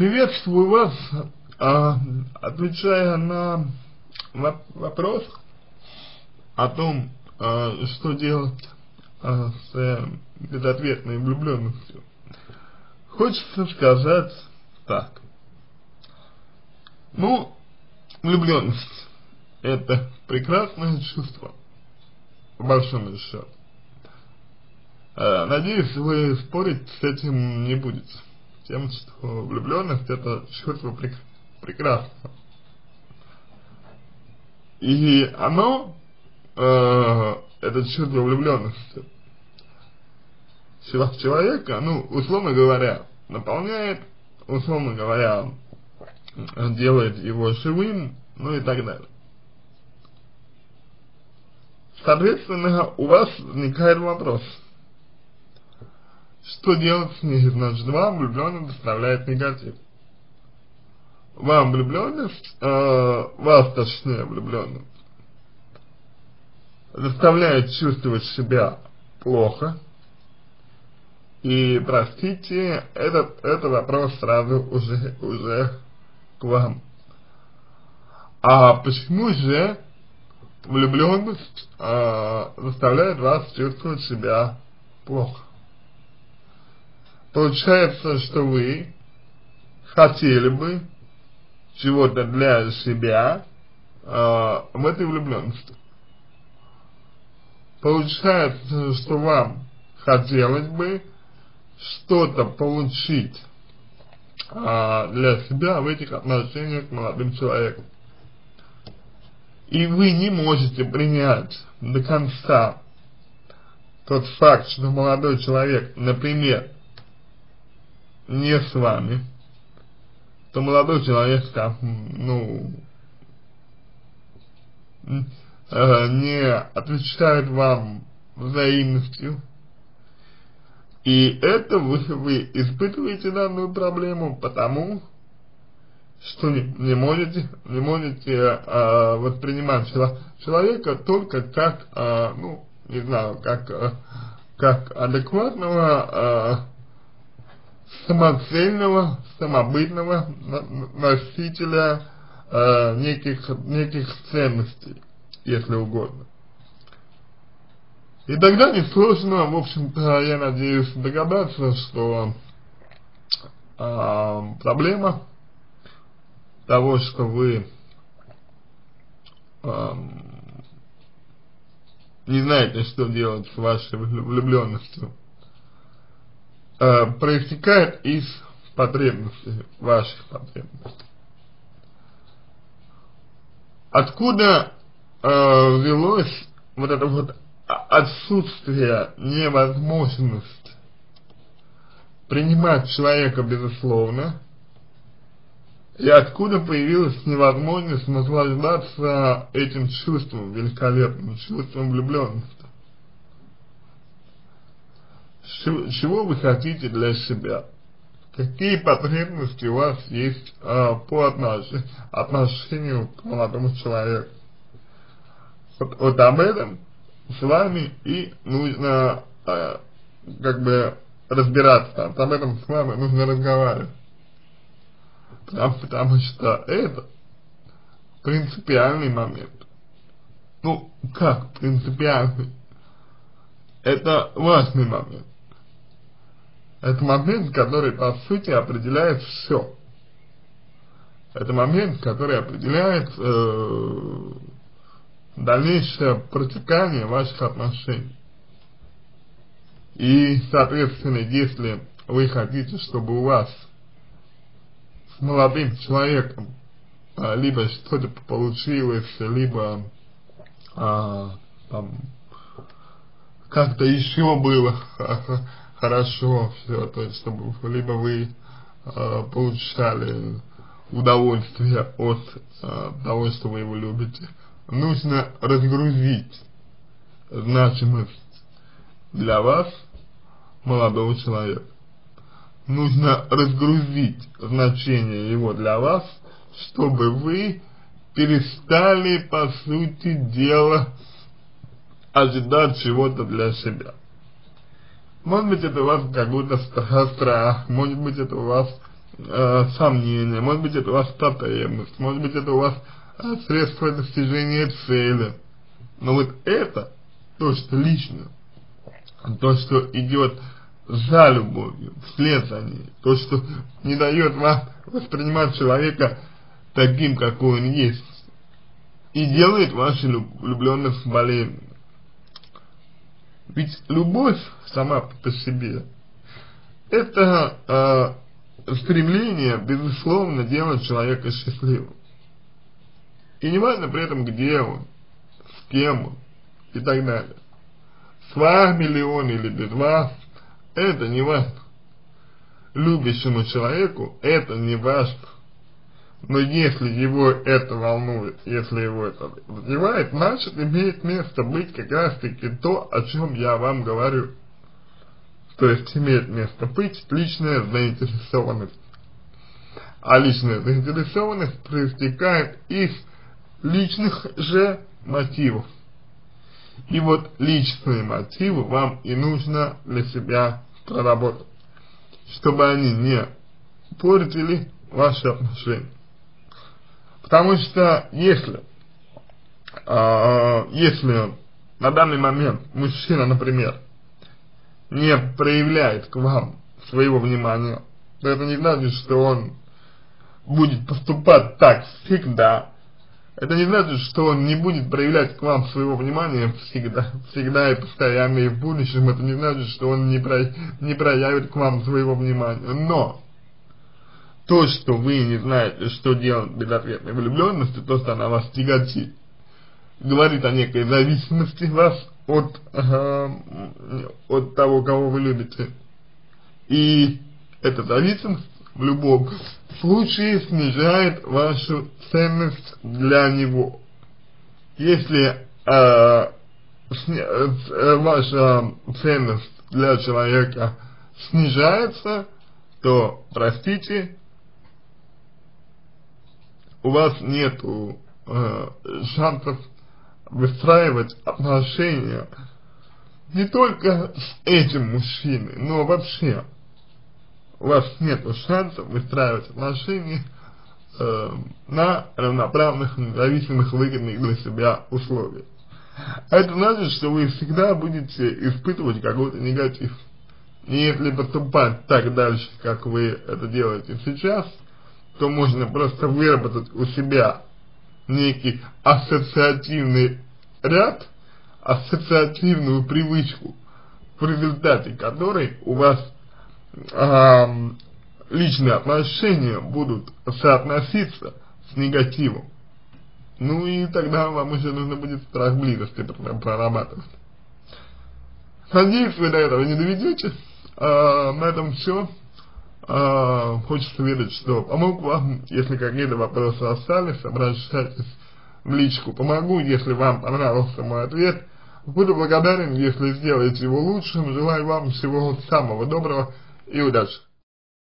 Приветствую вас, а, отвечая на вопрос о том, а, что делать а, с э, безответной влюбленностью. Хочется сказать так. Ну, влюбленность – это прекрасное чувство, по большому счету. Надеюсь, вы спорить с этим не будете тем, что влюбленность это чувство прек прекрасно. И оно, э, это чувство влюбленности, человека, ну, условно говоря, наполняет, условно говоря, делает его живым, ну и так далее. Соответственно, у вас возникает вопрос – что делать с ней? Значит, вам влюбленность доставляет негатив. Вам влюбленность, э, вас точнее влюбленность, заставляет чувствовать себя плохо. И, простите, этот, это вопрос сразу уже, уже к вам. А почему же влюбленность э, заставляет вас чувствовать себя плохо? Получается, что вы хотели бы чего-то для себя э, в этой влюбленности. Получается, что вам хотелось бы что-то получить э, для себя в этих отношениях с молодым человеком. И вы не можете принять до конца тот факт, что молодой человек, например, не с вами, то молодой человек, там, ну, э, не отвечает вам взаимностью, и это вы, вы испытываете данную проблему потому, что не, не можете, не можете э, воспринимать человека только как, э, ну, не знаю, как, э, как адекватного самоцельного, самобытного носителя э, неких, неких ценностей, если угодно. И тогда несложно, в общем-то, я надеюсь, догадаться, что э, проблема того, что вы э, не знаете, что делать с вашей влюбленностью, э, проистекает из потребностей, ваших потребностей. Откуда э, взялось вот это вот отсутствие, невозможность принимать человека безусловно, и откуда появилась невозможность наслаждаться этим чувством, великолепным чувством влюбленности чего вы хотите для себя, какие потребности у вас есть а, по отнош отношению к молодому человеку. Вот, вот об этом с вами и нужно а, как бы разбираться, об этом с вами нужно разговаривать. Потому, потому что это принципиальный момент. Ну, как принципиальный? Это важный момент. Это момент, который по сути определяет все. Это момент, который определяет э, дальнейшее протекание ваших отношений. И, соответственно, если вы хотите, чтобы у вас с молодым человеком а, либо что-то получилось, либо а, там как-то еще было хорошо все, то есть чтобы либо вы э, получали удовольствие от э, того, что вы его любите, нужно разгрузить значимость для вас молодого человека. Нужно разгрузить значение его для вас, чтобы вы перестали, по сути дела, ожидать чего-то для себя. Может быть это у вас какой-то страх, может быть это у вас э, сомнения, может быть это у вас потребность, может быть это у вас э, средство достижения цели. Но вот это, то, что лично, то, что идет за любовью, вслед за ней, то, что не дает вам воспринимать человека таким, какой он есть, и делает вашу влюбленность болезненной. Ведь любовь сама по себе это э, стремление, безусловно, делать человека счастливым. И не важно при этом, где он, с кем он и так далее. С вами ли он или без вас, это не важно. Любящему человеку это не важно. Но если его это волнует, если его это задевает, значит имеет место быть как раз таки то, о чем я вам говорю. То есть имеет место быть личная заинтересованность. А личная заинтересованность проистекает из личных же мотивов. И вот личные мотивы вам и нужно для себя проработать, чтобы они не портили ваши отношения. Потому что если, э, если на данный момент мужчина, например, не проявляет к вам своего внимания, то это не значит, что он будет поступать так всегда. Это не значит, что он не будет проявлять к вам своего внимания всегда, всегда и постоянно и в будущем. Это не значит, что он не, про, не проявит к вам своего внимания. Но то, что вы не знаете, что делать без ответной влюбленности, то, что она вас тяготит, говорит о некой зависимости вас от, э, от того, кого вы любите. И эта зависимость в любом случае снижает вашу ценность для него. Если э, э, ваша ценность для человека снижается, то, простите, у вас нету э, шансов выстраивать отношения не только с этим мужчиной, но вообще у вас нет шансов выстраивать отношения э, на равноправных, независимых, выгодных для себя условиях. А это значит, что вы всегда будете испытывать какой-то негатив. И если поступать так дальше, как вы это делаете сейчас, то можно просто выработать у себя некий ассоциативный ряд, ассоциативную привычку, в результате которой у вас э, личные отношения будут соотноситься с негативом. Ну и тогда вам уже нужно будет страх близости прорабатывать. Надеюсь, вы до этого не доведете. А, на этом все. А, хочется верить, что помог вам. Если какие-то вопросы остались, обращайтесь в личку. Помогу, если вам понравился мой ответ. Буду благодарен, если сделаете его лучшим. Желаю вам всего самого доброго и удачи.